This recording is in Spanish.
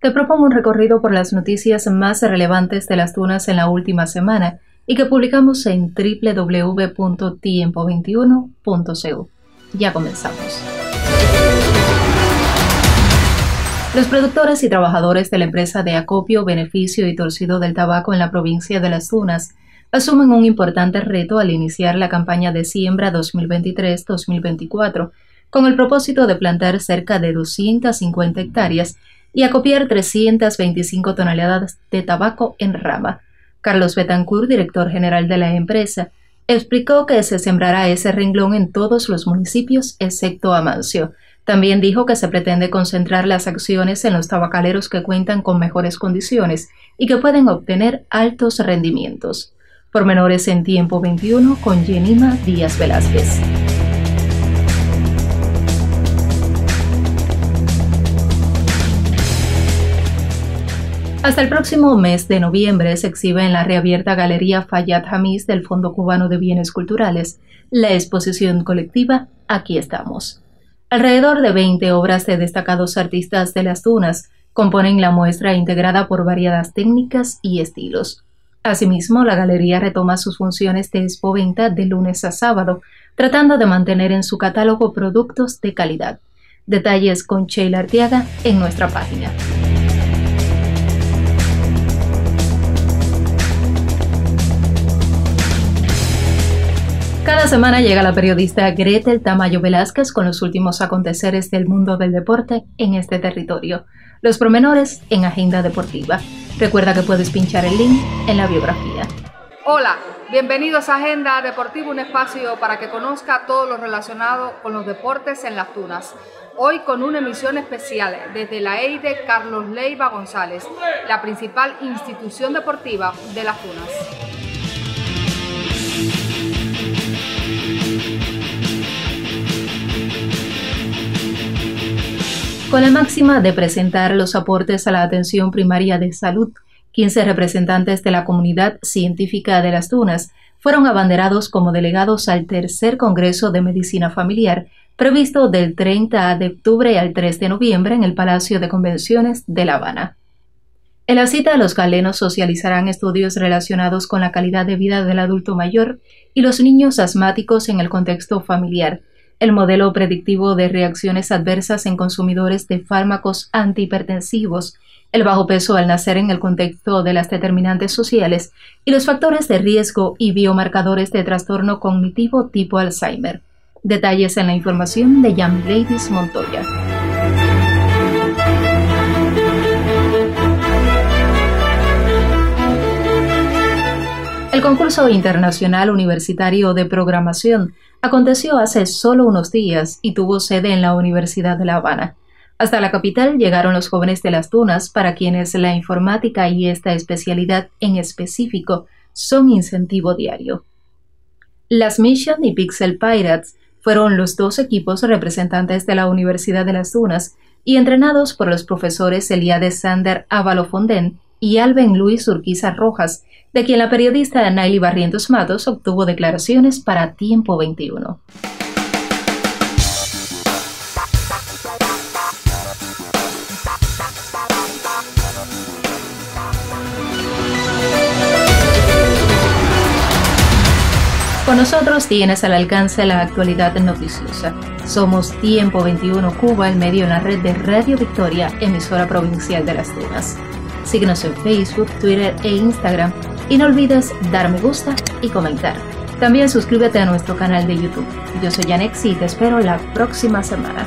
te propongo un recorrido por las noticias más relevantes de las dunas en la última semana y que publicamos en www.tiempo21.cu. Ya comenzamos. Los productores y trabajadores de la empresa de acopio, beneficio y torcido del tabaco en la provincia de Las Dunas asumen un importante reto al iniciar la campaña de siembra 2023-2024 con el propósito de plantar cerca de 250 hectáreas y acopiar 325 toneladas de tabaco en rama. Carlos Betancourt, director general de la empresa, explicó que se sembrará ese renglón en todos los municipios excepto Amancio. También dijo que se pretende concentrar las acciones en los tabacaleros que cuentan con mejores condiciones y que pueden obtener altos rendimientos. Pormenores en tiempo 21 con Jenima Díaz Velázquez. Hasta el próximo mes de noviembre se exhibe en la reabierta Galería Fayad Hamis del Fondo Cubano de Bienes Culturales la exposición colectiva Aquí estamos. Alrededor de 20 obras de destacados artistas de las dunas componen la muestra integrada por variadas técnicas y estilos. Asimismo, la galería retoma sus funciones de expoventa de lunes a sábado, tratando de mantener en su catálogo productos de calidad. Detalles con Sheila Arteaga en nuestra página. Semana llega la periodista Gretel Tamayo Velázquez con los últimos aconteceres del mundo del deporte en este territorio. Los promenores en Agenda Deportiva. Recuerda que puedes pinchar el link en la biografía. Hola, bienvenidos a Agenda Deportiva, un espacio para que conozca todo lo relacionado con los deportes en las Tunas. Hoy con una emisión especial desde la EIDE Carlos Leiva González, la principal institución deportiva de las Tunas. Con la máxima de presentar los aportes a la atención primaria de salud. 15 representantes de la comunidad científica de las dunas fueron abanderados como delegados al tercer Congreso de Medicina Familiar, previsto del 30 de octubre al 3 de noviembre en el Palacio de Convenciones de La Habana. En la cita, los galenos socializarán estudios relacionados con la calidad de vida del adulto mayor y los niños asmáticos en el contexto familiar, el modelo predictivo de reacciones adversas en consumidores de fármacos antihipertensivos, el bajo peso al nacer en el contexto de las determinantes sociales y los factores de riesgo y biomarcadores de trastorno cognitivo tipo Alzheimer. Detalles en la información de Jan Ladies Montoya. Concurso internacional universitario de programación aconteció hace solo unos días y tuvo sede en la Universidad de La Habana. Hasta la capital llegaron los jóvenes de las dunas para quienes la informática y esta especialidad en específico son incentivo diario. Las Mission y Pixel Pirates fueron los dos equipos representantes de la Universidad de las Dunas y entrenados por los profesores Eliade Sander Ávalo Fonden y Alben Luis Urquiza Rojas, de quien la periodista Naily Barrientos Matos obtuvo declaraciones para Tiempo 21. Con nosotros tienes al alcance la actualidad noticiosa. Somos Tiempo 21 Cuba, el medio en la red de Radio Victoria, emisora provincial de Las Dunas. Síguenos en Facebook, Twitter e Instagram y no olvides dar me gusta y comentar. También suscríbete a nuestro canal de YouTube. Yo soy Janex y te espero la próxima semana.